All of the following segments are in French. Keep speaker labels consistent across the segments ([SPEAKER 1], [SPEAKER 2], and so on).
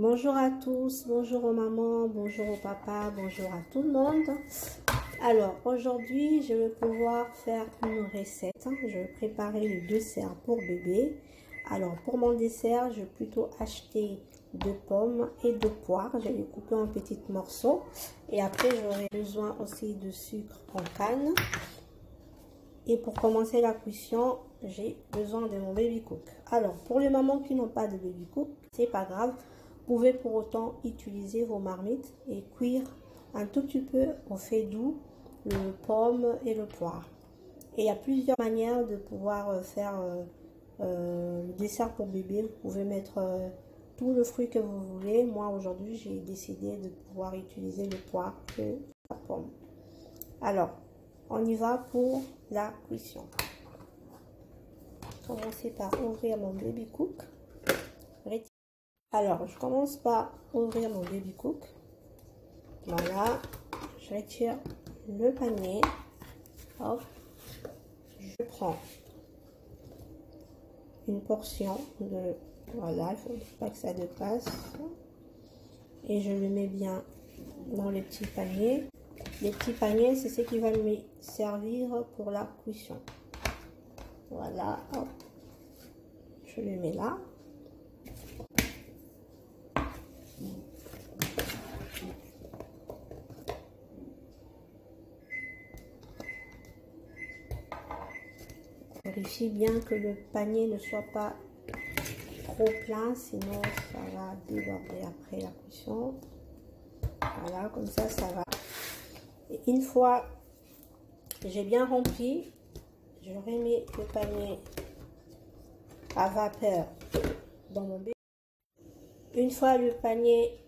[SPEAKER 1] Bonjour à tous, bonjour aux mamans, bonjour au papa, bonjour à tout le monde. Alors aujourd'hui, je vais pouvoir faire une recette. Je vais préparer le dessert pour bébé. Alors pour mon dessert, je vais plutôt acheter de pommes et de poires. Je vais les couper en petits morceaux. Et après, j'aurai besoin aussi de sucre en canne. Et pour commencer la cuisson, j'ai besoin de mon baby cook. Alors pour les mamans qui n'ont pas de baby cook, c'est pas grave pouvez pour autant utiliser vos marmites et cuire un tout petit peu au fait doux le pomme et le poire. Et il y a plusieurs manières de pouvoir euh, faire euh, euh, le dessert pour bébé. Vous pouvez mettre tout le fruit que vous voulez. Moi aujourd'hui j'ai décidé de pouvoir utiliser le poire et la pomme. Alors on y va pour la cuisson. Commencez par ouvrir mon baby cook. Alors, je commence par ouvrir mon baby cook. Voilà, je retire le panier. Je prends une portion de... Voilà, il faut pas que ça dépasse. Et je le mets bien dans les petits paniers. Les petits paniers, c'est ce qui va me servir pour la cuisson. Voilà, hop. Je le mets là. Vérifiez bien que le panier ne soit pas trop plein, sinon ça va déborder après la cuisson. Voilà, comme ça, ça va. Et une fois j'ai bien rempli, je remets le panier à vapeur dans mon baby. Une fois le panier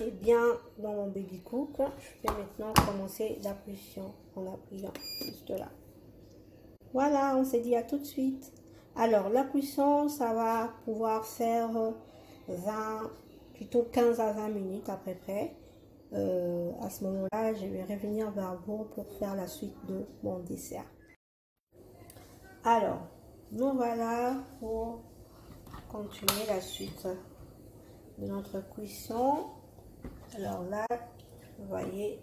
[SPEAKER 1] est bien dans mon baby cook, je vais maintenant commencer la cuisson en appuyant juste là. Voilà, on s'est dit à tout de suite. Alors, la cuisson, ça va pouvoir faire 20, plutôt 15 à 20 minutes à peu près. Euh, à ce moment-là, je vais revenir vers vous pour faire la suite de mon dessert. Alors, nous voilà pour continuer la suite de notre cuisson. Alors là, vous voyez,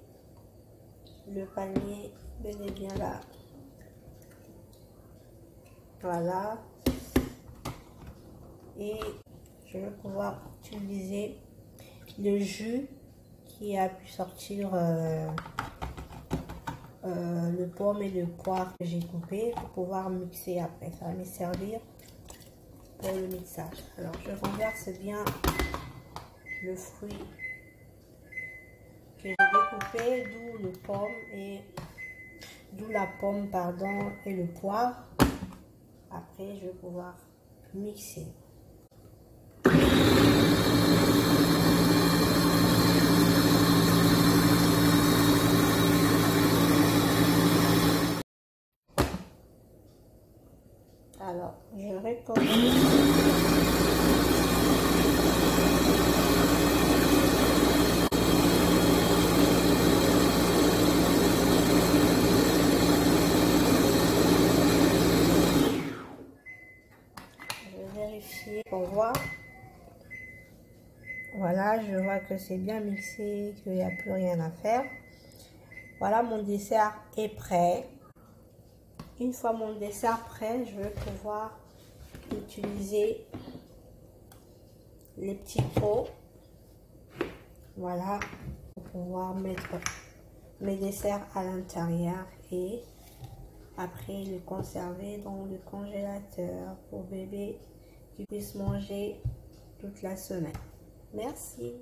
[SPEAKER 1] le panier et bien là voilà. Et je vais pouvoir utiliser le jus qui a pu sortir euh, euh, le pomme et le poire que j'ai coupé pour pouvoir mixer après. Ça va me servir pour le mixage. Alors je renverse bien le fruit que j'ai découpé, d'où le pomme et d'où la pomme pardon et le poire. Après, je vais pouvoir mixer. Alors, je recommence. Voir. Voilà, je vois que c'est bien mixé, qu'il n'y a plus rien à faire. Voilà, mon dessert est prêt. Une fois mon dessert prêt, je vais pouvoir utiliser les petits pots. Voilà, pour pouvoir mettre mes desserts à l'intérieur et après le conserver dans le congélateur pour bébé qui puisse manger toute la semaine. Merci.